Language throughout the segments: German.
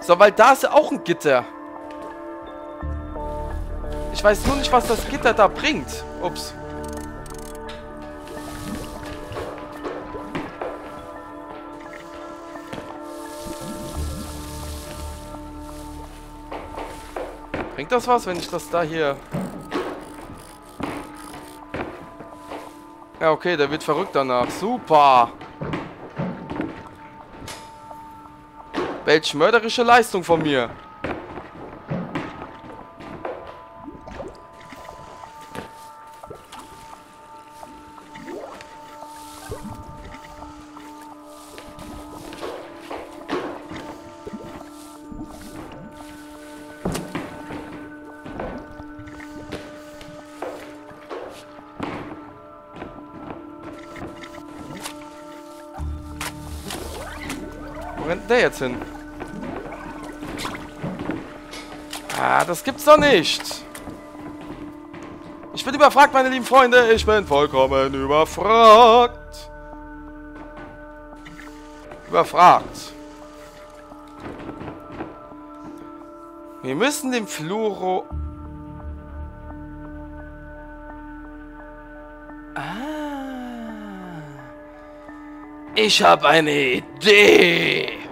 So, weil da ist ja auch ein Gitter. Ich weiß nur nicht, was das Gitter da bringt. Ups. Bringt das was, wenn ich das da hier... Ja, okay, der wird verrückt danach. Super. Welch mörderische Leistung von mir. Das gibt's doch nicht. Ich bin überfragt, meine lieben Freunde. Ich bin vollkommen überfragt. Überfragt. Wir müssen den Fluro... Ah. Ich habe eine Idee.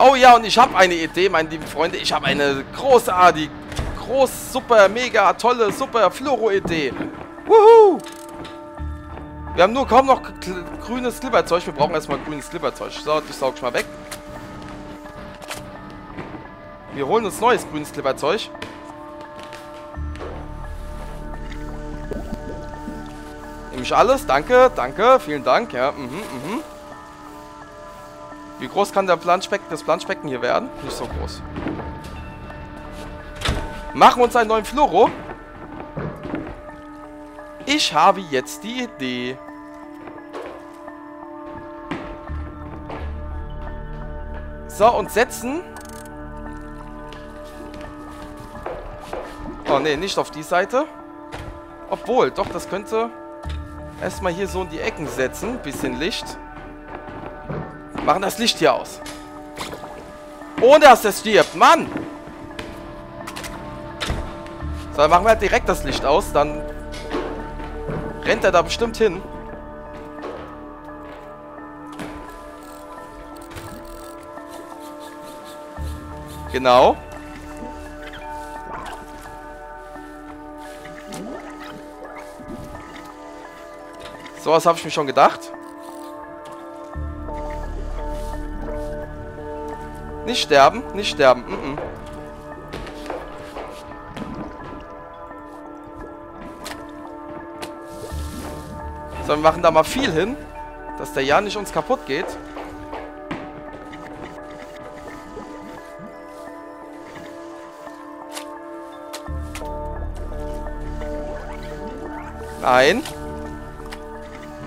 Oh ja, und ich habe eine Idee, meine lieben Freunde. Ich habe eine großartige, groß, super, mega, tolle, super Fluoro-Idee. Wuhu! Wir haben nur kaum noch grünes Glibberzeug. Wir brauchen erstmal grünes Glibberzeug. So, das saug ich mal weg. Wir holen uns neues grünes Glibberzeug. Nehme ich alles. Danke, danke. Vielen Dank. Ja, mhm, mhm. Wie groß kann der Planschbecken, das Planschbecken hier werden? Nicht so groß. Machen wir uns einen neuen Floro. Ich habe jetzt die Idee. So, und setzen. Oh, nee, nicht auf die Seite. Obwohl, doch, das könnte... Erstmal hier so in die Ecken setzen. Bisschen Licht. Machen das Licht hier aus. Ohne dass es stirbt. Mann! So, dann machen wir halt direkt das Licht aus. Dann rennt er da bestimmt hin. Genau. So was habe ich mir schon gedacht. Nicht sterben, nicht sterben. Mm -mm. So, wir machen da mal viel hin, dass der ja nicht uns kaputt geht. Nein.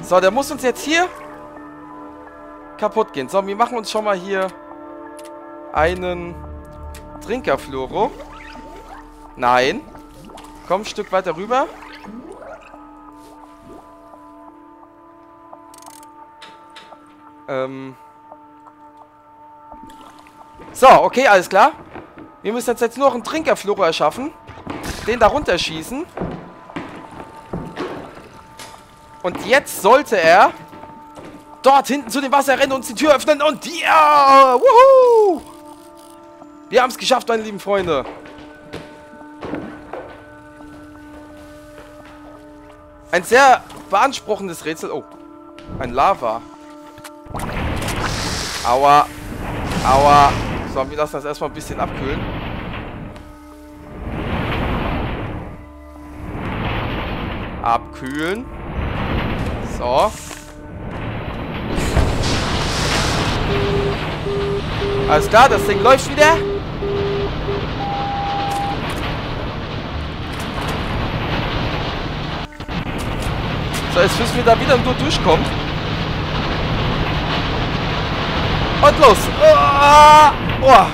So, der muss uns jetzt hier kaputt gehen. So, wir machen uns schon mal hier einen Trinkerfloro. Nein. Komm ein Stück weiter rüber. Ähm. So, okay, alles klar. Wir müssen jetzt, jetzt nur noch einen Trinkerfloro erschaffen. Den da runterschießen. Und jetzt sollte er dort hinten zu dem Wasser rennen und die Tür öffnen. Und ja! Wuhu! Wir haben es geschafft, meine lieben Freunde. Ein sehr beanspruchendes Rätsel. Oh, ein Lava. Aua. Aua. So, wir lassen das erstmal ein bisschen abkühlen. Abkühlen. So. Alles klar, das Ding läuft wieder. So, jetzt müssen wir da wieder nur durchkommen. Und los. Oh. oh.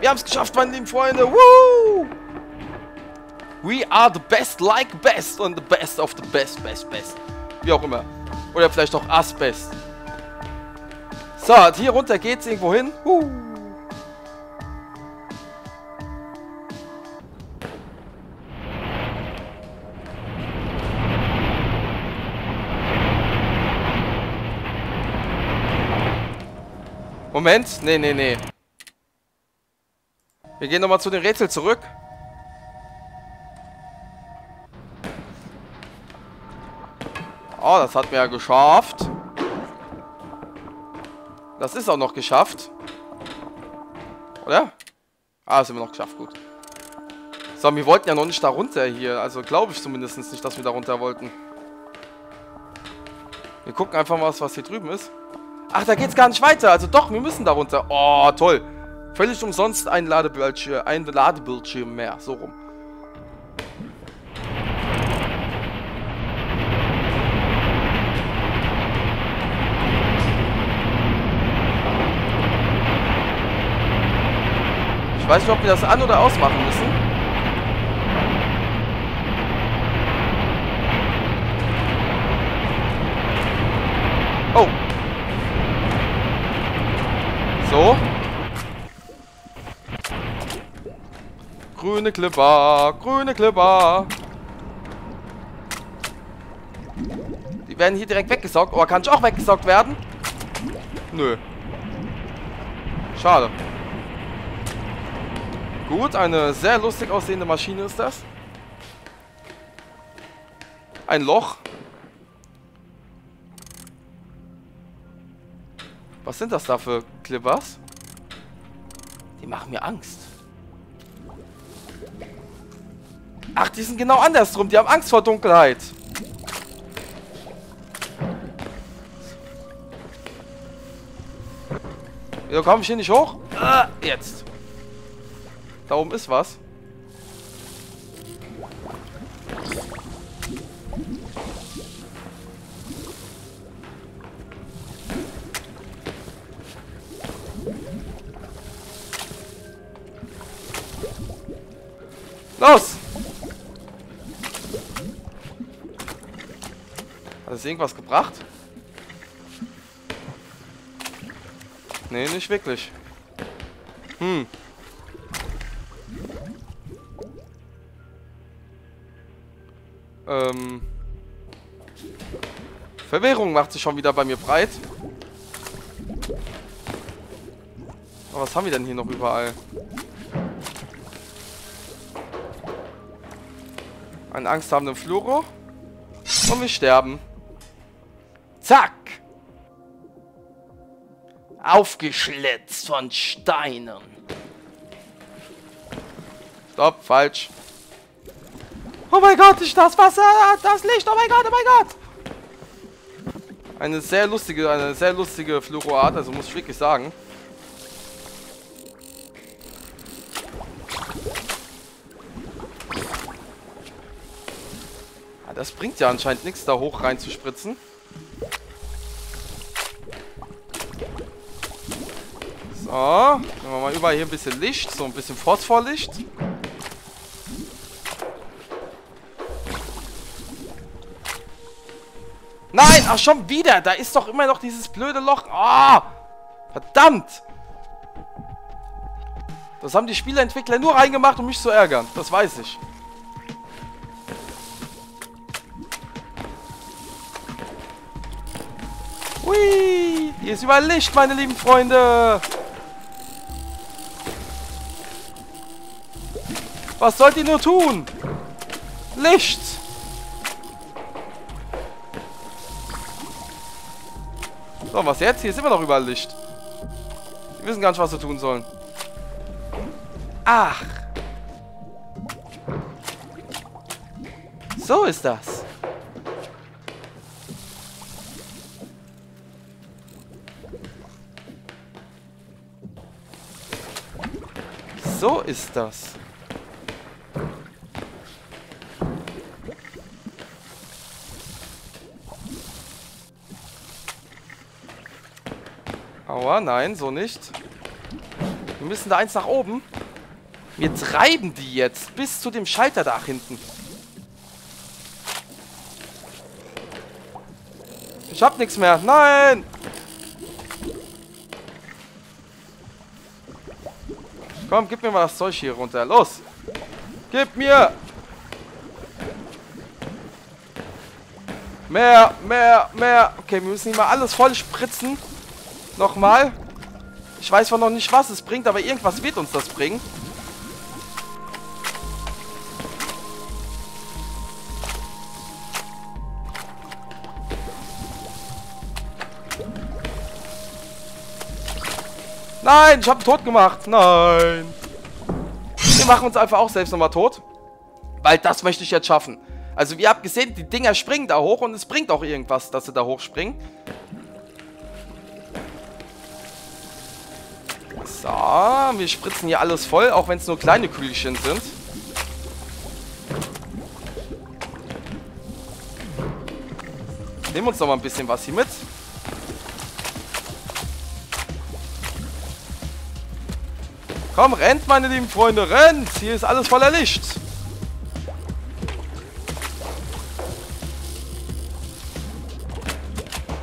Wir haben es geschafft, meine lieben Freunde. Woo! We are the best, like best und the best of the best, best, best. Wie auch immer. Oder vielleicht auch us best. So, hier runter geht's irgendwo hin. Huh. Moment. Nee, nee, nee. Wir gehen nochmal zu den Rätsel zurück. Oh, das hat mir ja geschafft. Das ist auch noch geschafft. Oder? Ah, das haben wir noch geschafft, gut. So, wir wollten ja noch nicht da runter hier. Also glaube ich zumindest nicht, dass wir da runter wollten. Wir gucken einfach mal, was hier drüben ist. Ach, da geht's gar nicht weiter. Also doch, wir müssen da runter. Oh, toll. Völlig umsonst ein Ladebildschirm, ein Ladebildschirm mehr. So rum. Ich weiß nicht, ob wir das an- oder ausmachen müssen. So. Grüne Clipper, grüne Clipper. Die werden hier direkt weggesaugt. Oh, kann ich auch weggesaugt werden? Nö. Schade. Gut, eine sehr lustig aussehende Maschine ist das. Ein Loch. Was sind das da für Clippers? Die machen mir Angst. Ach, die sind genau andersrum. Die haben Angst vor Dunkelheit. Wieso komme ich hier nicht hoch? Ah, jetzt. Da oben ist was. Los! Hat es irgendwas gebracht? Nee, nicht wirklich. Hm. Ähm. Verwirrung macht sich schon wieder bei mir breit. Aber was haben wir denn hier noch überall? Einen angsthabenden Fluoro. Und wir sterben. Zack! Aufgeschlitzt von Steinen. Stopp, falsch. Oh mein Gott, ist das Wasser, das Licht, oh mein Gott, oh mein Gott. Eine sehr lustige, eine sehr lustige Fluoroart, also muss ich wirklich sagen. Das bringt ja anscheinend nichts, da hoch rein zu spritzen. So, nehmen wir mal überall hier ein bisschen Licht, so ein bisschen Phosphorlicht. Nein, ach schon wieder. Da ist doch immer noch dieses blöde Loch. Ah, oh, verdammt. Das haben die Spieleentwickler nur reingemacht, um mich zu ärgern. Das weiß ich. Hui, hier ist überall Licht, meine lieben Freunde. Was sollt ihr nur tun? Licht. So, was jetzt? Hier ist immer noch überall Licht. Die wissen gar nicht, was sie tun sollen. Ach. So ist das. So ist das. Aua, nein, so nicht. Wir müssen da eins nach oben. Wir treiben die jetzt bis zu dem Schalter da hinten. Ich hab nichts mehr. Nein! Komm, gib mir mal das Zeug hier runter. Los! Gib mir! Mehr, mehr, mehr. Okay, wir müssen hier mal alles voll spritzen. Nochmal. Ich weiß zwar noch nicht, was es bringt, aber irgendwas wird uns das bringen. Nein, ich habe tot gemacht. Nein. Wir machen uns einfach auch selbst nochmal tot. Weil das möchte ich jetzt schaffen. Also, wie ihr habt gesehen, die Dinger springen da hoch und es bringt auch irgendwas, dass sie da hochspringen. So, wir spritzen hier alles voll, auch wenn es nur kleine Kühlchen sind. Nehmen uns noch mal ein bisschen was hier mit. Komm, rennt, meine lieben Freunde, rennt! Hier ist alles voller Licht.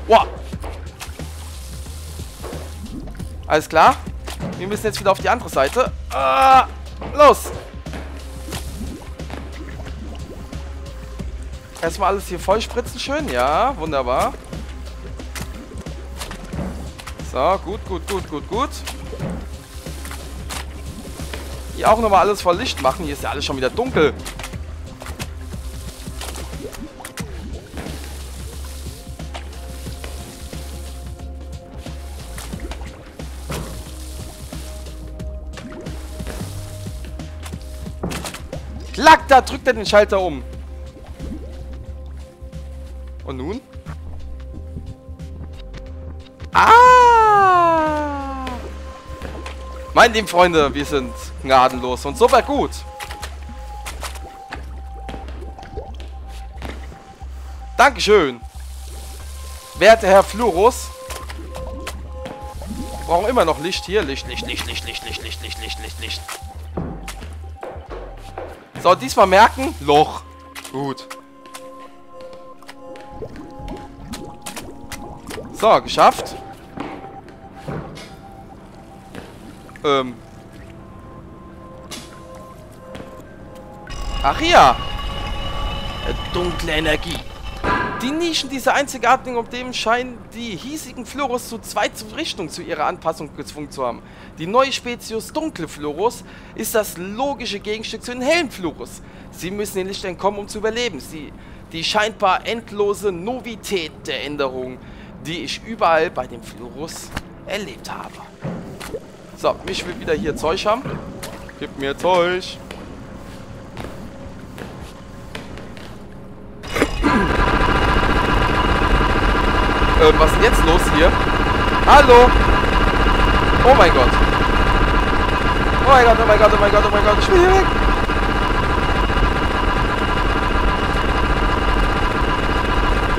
Wow. Alles klar. Wir müssen jetzt wieder auf die andere Seite. Ah, los! Erstmal alles hier voll spritzen schön. Ja, wunderbar. So, gut, gut, gut, gut, gut. Hier auch nochmal alles voll Licht machen. Hier ist ja alles schon wieder dunkel. Klack, da drückt er den Schalter um. Und nun? Ah! Meine lieben Freunde, wir sind gnadenlos und super gut. Dankeschön. Werte Herr Flurus. Brauchen immer noch Licht hier. Licht, Licht, Licht, Licht, Licht, Licht, Licht, Licht, Licht, Licht, Licht. So, diesmal merken. Loch. Gut. So, geschafft. Ähm, Ach ja. Dunkle Energie. Die Nischen dieser einzigartigen Umgebung scheinen die hiesigen Florus zu zwei Richtungen zu ihrer Anpassung gezwungen zu haben. Die neue Spezies Dunkle Florus ist das logische Gegenstück zu den hellen Florus. Sie müssen den Licht entkommen, um zu überleben. Sie, die scheinbar endlose Novität der Änderungen, die ich überall bei dem Florus erlebt habe. So, mich will wieder hier Zeug haben. Gib mir Zeug. Äh, was ist denn jetzt los hier? Hallo? Oh mein Gott. Oh mein Gott, oh mein Gott, oh mein Gott, oh mein Gott. Ich will hier weg.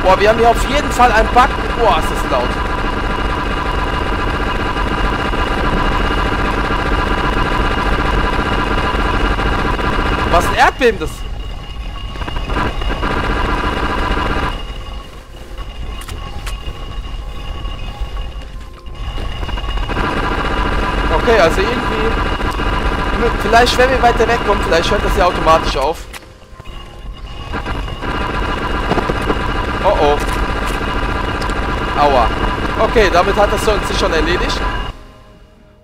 Boah, wir haben hier auf jeden Fall einen Bug. Boah, ist das laut. Was ein Erdbeben das? Okay, also irgendwie... Vielleicht, wenn wir weiter wegkommen, vielleicht hört das ja automatisch auf. Oh oh. Aua. Okay, damit hat das sich schon erledigt.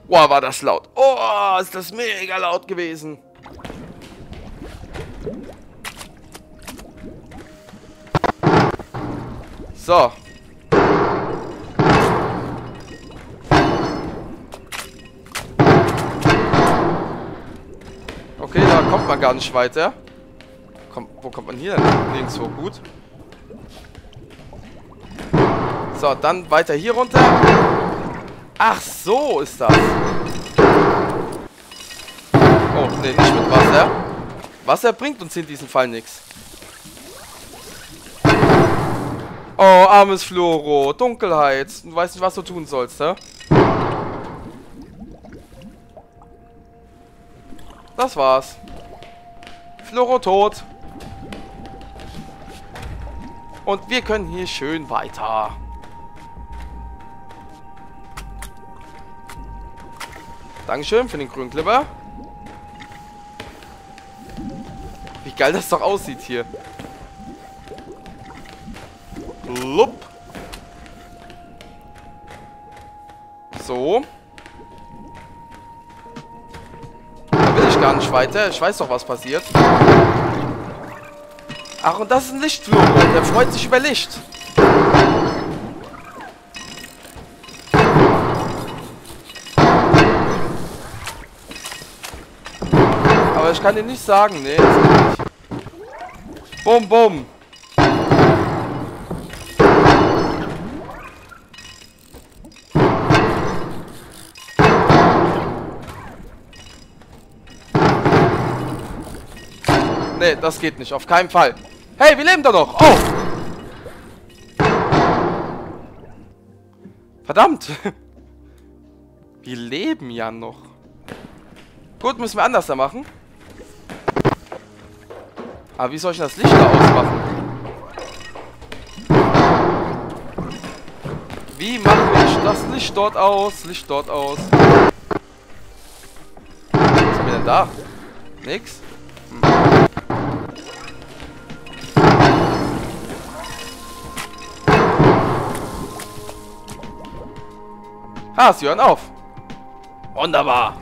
Boah, war das laut. Oh, ist das mega laut gewesen. So, kommt man gar nicht weiter. Komm, wo kommt man hier denn? Nirgendwo. Gut. So, dann weiter hier runter. Ach, so ist das. Oh, nee, nicht mit Wasser. Wasser bringt uns in diesem Fall nichts. Oh, armes Floro. Dunkelheit. Du weißt nicht, was du tun sollst, hä? Das war's. Floro tot. Und wir können hier schön weiter. Dankeschön für den grünen Clipper. Wie geil das doch aussieht hier. Blub. So. Da will ich gar nicht weiter. Ich weiß doch, was passiert. Ach, und das ist ein Lichtflug. Der freut sich über Licht. Aber ich kann dir nicht sagen, nee. Bum, bum. Nee, das geht nicht. Auf keinen Fall. Hey, wir leben da noch. Oh. Verdammt. Wir leben ja noch. Gut, müssen wir anders da machen. Aber wie soll ich das Licht da ausmachen? Wie mache ich das Licht dort aus? Licht dort aus. Was haben wir denn da? Nix? Hm. Ah, sie hören auf. Wunderbar.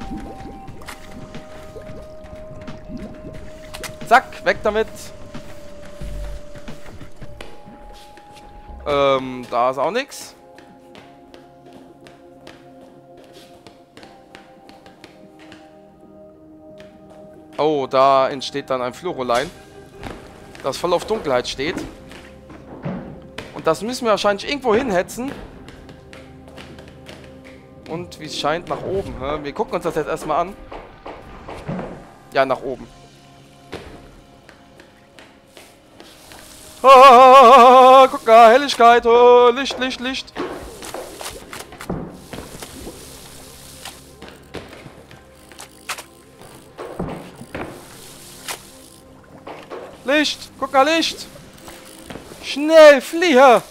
Zack, weg damit. Ähm, da ist auch nichts. Oh, da entsteht dann ein Fluorolein, das voll auf Dunkelheit steht. Und das müssen wir wahrscheinlich irgendwo hinhetzen. Und wie es scheint, nach oben. Wir gucken uns das jetzt erstmal an. Ja, nach oben. Ah, guck mal, Helligkeit. Oh, Licht, Licht, Licht. Licht, guck mal, Licht. Schnell, fliehe.